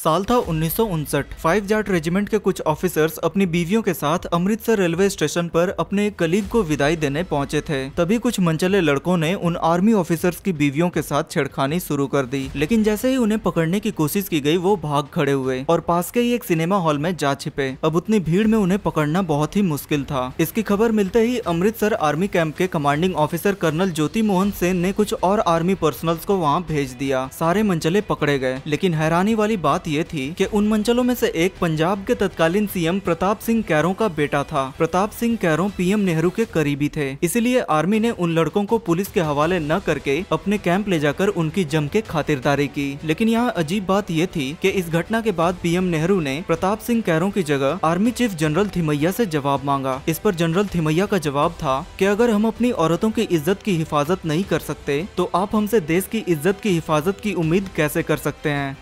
साल था उन्नीस फाइव जाट रेजिमेंट के कुछ ऑफिसर्स अपनी बीवियों के साथ अमृतसर रेलवे स्टेशन पर अपने एक कलीग को विदाई देने पहुँचे थे। तभी कुछ मंचले लड़कों ने उन आर्मी ऑफिसर्स की बीवियों के साथ छेड़खानी शुरू कर दी। लेकिन जैसे ही उन्हें पकड़ने की कोशिश की गई, वो भाग खड़े हुए और पास के ही एक सिनेमा हॉल में जा छिपे। अब उतनी भीड़ में उन्हें पकड़ना बहुत ही मुश्किल था। इसकी खबर मिलते ही अमृतसर आर्मी कैंप के commanding officer colonel Jyoti Mohan Sen ने कुछ और आर्मी पर्सनल्स को वहाँ भेज दिया। सारे मंचले पकड़े गए, लेकिन हैरानी वाली बात ये थी कि उन मंचलों में से एक पंजाब के तत्कालीन सीएम प्रताप सिंह कैरों का बेटा था। प्रताप सिंह कैरों पीएम नेहरू के करीबी थे। इसीलिए आर्मी ने उन लड़कों को पुलिस के हवाले न करके अपने कैंप ले जाकर उनकी जम के खातिरदारी की। लेकिन यहाँ अजीब बात ये थी की इस घटना के बाद पीएम नेहरू ने प्रताप सिंह कैरों की जगह आर्मी चीफ जनरल थिमैया से जवाब मांगा। इस पर जनरल थिमैया का जवाब था कि अगर हम अपनी औरतों की इज़्ज़त की हिफाजत नहीं कर सकते तो आप हमसे देश की इज़्ज़त की हिफाजत की उम्मीद कैसे कर सकते हैं?